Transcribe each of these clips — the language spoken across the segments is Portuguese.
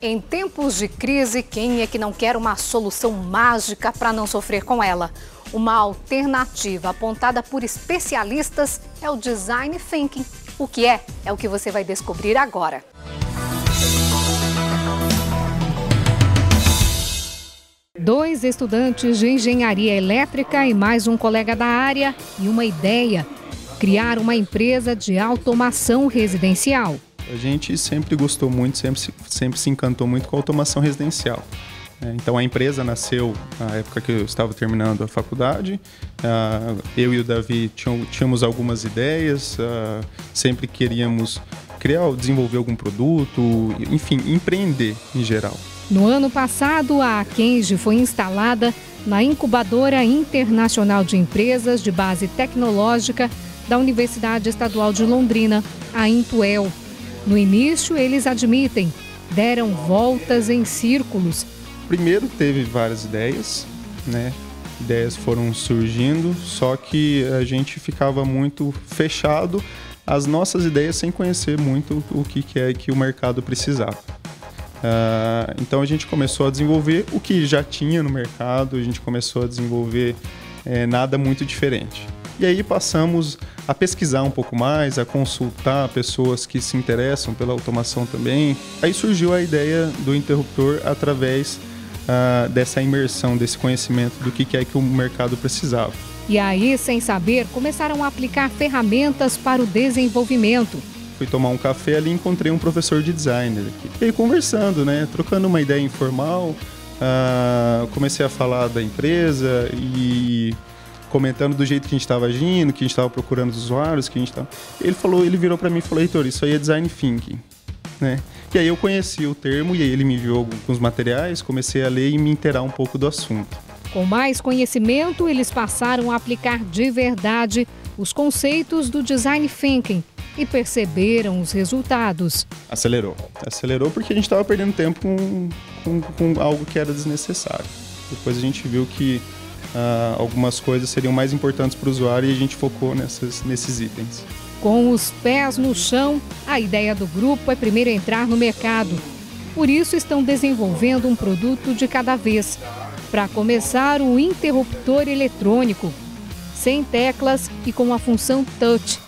Em tempos de crise, quem é que não quer uma solução mágica para não sofrer com ela? Uma alternativa apontada por especialistas é o design thinking. O que é? É o que você vai descobrir agora. Dois estudantes de engenharia elétrica e mais um colega da área e uma ideia: criar uma empresa de automação residencial. A gente sempre gostou muito, sempre, sempre se encantou muito com a automação residencial. É, então a empresa nasceu na época que eu estava terminando a faculdade. Eu e o Davi tínhamos algumas ideias, sempre queríamos criar, desenvolver algum produto, enfim, empreender em geral. No ano passado, a Kenji foi instalada na Incubadora Internacional de Empresas de Base Tecnológica da Universidade Estadual de Londrina, a Intuel. No início, eles admitem, deram voltas em círculos. Primeiro teve várias ideias, né? Ideias foram surgindo, só que a gente ficava muito fechado às nossas ideias sem conhecer muito o que é que o mercado precisava. Uh, então a gente começou a desenvolver o que já tinha no mercado, a gente começou a desenvolver é, nada muito diferente. E aí passamos a pesquisar um pouco mais, a consultar pessoas que se interessam pela automação também. Aí surgiu a ideia do interruptor através uh, dessa imersão, desse conhecimento do que é que o mercado precisava. E aí, sem saber, começaram a aplicar ferramentas para o desenvolvimento. Fui tomar um café ali e encontrei um professor de designer. E aí, conversando, né, trocando uma ideia informal, uh, comecei a falar da empresa e comentando do jeito que a gente estava agindo, que a gente estava procurando os usuários, que a gente estava... Ele falou, ele virou para mim e falou, Heitor, isso aí é design thinking, né? E aí eu conheci o termo e aí ele me enviou alguns materiais, comecei a ler e me inteirar um pouco do assunto. Com mais conhecimento, eles passaram a aplicar de verdade os conceitos do design thinking e perceberam os resultados. Acelerou. Acelerou porque a gente estava perdendo tempo com, com, com algo que era desnecessário. Depois a gente viu que uh, algumas coisas seriam mais importantes para o usuário e a gente focou nessas, nesses itens. Com os pés no chão, a ideia do grupo é primeiro entrar no mercado. Por isso, estão desenvolvendo um produto de cada vez. Para começar, o interruptor eletrônico, sem teclas e com a função touch.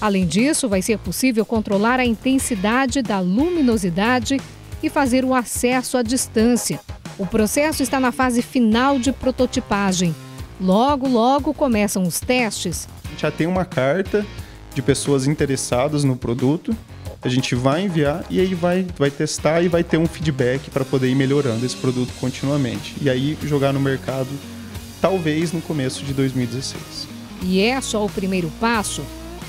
Além disso, vai ser possível controlar a intensidade da luminosidade e fazer o acesso à distância. O processo está na fase final de prototipagem. Logo, logo começam os testes. A gente já tem uma carta de pessoas interessadas no produto. A gente vai enviar e aí vai, vai testar e vai ter um feedback para poder ir melhorando esse produto continuamente. E aí jogar no mercado, talvez no começo de 2016. E é só o primeiro passo?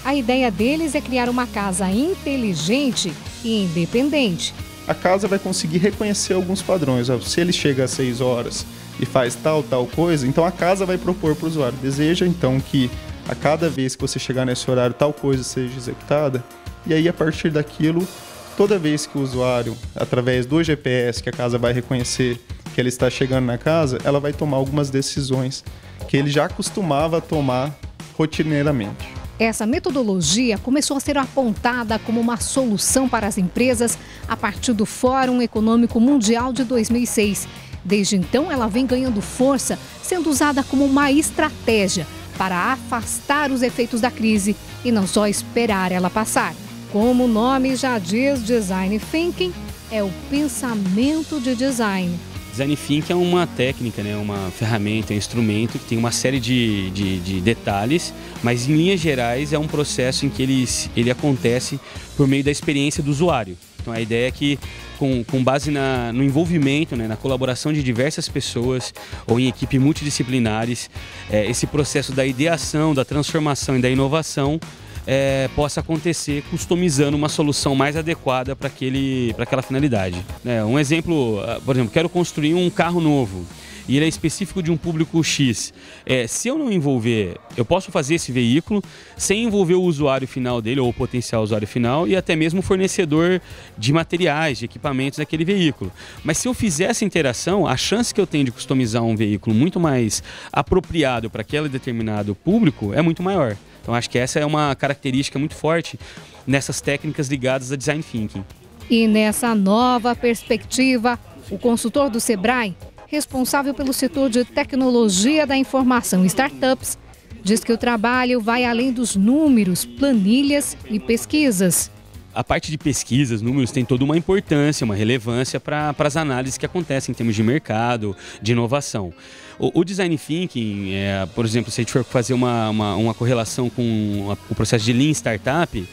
A ideia deles é criar uma casa inteligente e independente a casa vai conseguir reconhecer alguns padrões. Se ele chega às 6 horas e faz tal, tal coisa, então a casa vai propor para o usuário. Deseja então que a cada vez que você chegar nesse horário tal coisa seja executada. E aí, a partir daquilo, toda vez que o usuário, através do GPS que a casa vai reconhecer que ele está chegando na casa, ela vai tomar algumas decisões que ele já costumava tomar rotineiramente. Essa metodologia começou a ser apontada como uma solução para as empresas a partir do Fórum Econômico Mundial de 2006. Desde então, ela vem ganhando força, sendo usada como uma estratégia para afastar os efeitos da crise e não só esperar ela passar. Como o nome já diz, Design Thinking é o pensamento de design. Design Thinking é uma técnica, né, uma ferramenta, um instrumento que tem uma série de, de, de, detalhes, mas em linhas gerais é um processo em que ele, ele acontece por meio da experiência do usuário. Então a ideia é que, com, com base na, no envolvimento, né, na colaboração de diversas pessoas ou em equipes multidisciplinares, é, esse processo da ideação, da transformação e da inovação é, possa acontecer customizando uma solução mais adequada para aquela finalidade. É, um exemplo, ah, por exemplo, quero construir um carro novo e ele é específico de um público X. É, se eu não envolver, eu posso fazer esse veículo sem envolver o usuário final dele ou o potencial usuário final e até mesmo o fornecedor de materiais, de equipamentos daquele veículo. Mas se eu fizer essa interação, a chance que eu tenho de customizar um veículo muito mais apropriado para aquele determinado público é muito maior. Então acho que essa é uma característica muito forte nessas técnicas ligadas a design thinking. E nessa nova perspectiva, o consultor do Sebrae, responsável pelo setor de tecnologia da informação e startups, diz que o trabalho vai além dos números, planilhas e pesquisas a parte de pesquisas, números, tem toda uma importância, uma relevância para as análises que acontecem em termos de mercado, de inovação. O, o design thinking, é, por exemplo, se a gente for fazer uma, uma, uma correlação com a, o processo de Lean Startup,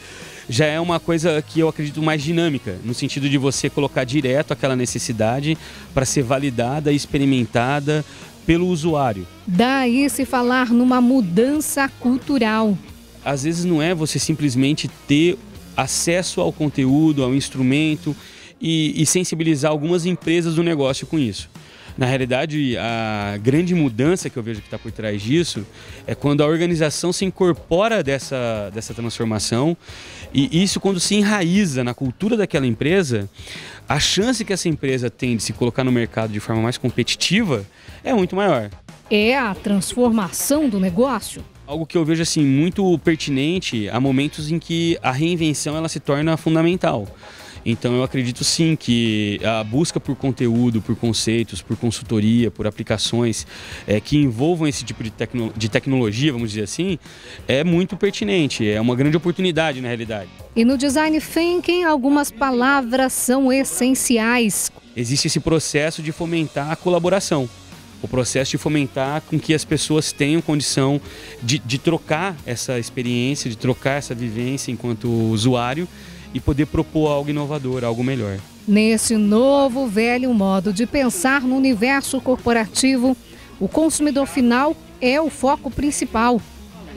já é uma coisa que eu acredito mais dinâmica, no sentido de você colocar direto aquela necessidade para ser validada e experimentada pelo usuário. Daí se falar numa mudança cultural. Às vezes não é você simplesmente ter acesso ao conteúdo, ao instrumento e, e sensibilizar algumas empresas do negócio com isso. Na realidade, a grande mudança que eu vejo que está por trás disso é quando a organização se incorpora dessa, dessa transformação e isso, quando se enraiza na cultura daquela empresa, a chance que essa empresa tem de se colocar no mercado de forma mais competitiva é muito maior. É a transformação do negócio. Algo que eu vejo assim muito pertinente a momentos em que a reinvenção ela se torna fundamental. Então eu acredito sim que a busca por conteúdo, por conceitos, por consultoria, por aplicações é, que envolvam esse tipo de, tecno de tecnologia, vamos dizer assim, é muito pertinente, é uma grande oportunidade na realidade. E no design thinking, algumas palavras são essenciais. Existe esse processo de fomentar a colaboração o processo de fomentar com que as pessoas tenham condição de, de trocar essa experiência, de trocar essa vivência enquanto usuário e poder propor algo inovador, algo melhor. Nesse novo velho modo de pensar no universo corporativo, o consumidor final é o foco principal.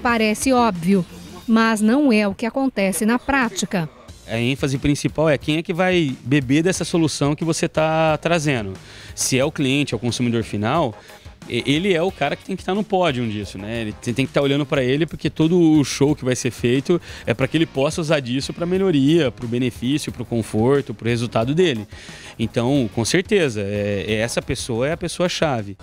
Parece óbvio, mas não é o que acontece na prática a ênfase principal é quem é que vai beber dessa solução que você está trazendo. Se é o cliente, é o consumidor final, ele é o cara que tem que estar no pódio disso, né? Ele tem que estar olhando para ele porque todo o show que vai ser feito é para que ele possa usar disso para melhoria, para o benefício, para o conforto, para o resultado dele. Então, com certeza, é, é, essa pessoa é a pessoa chave.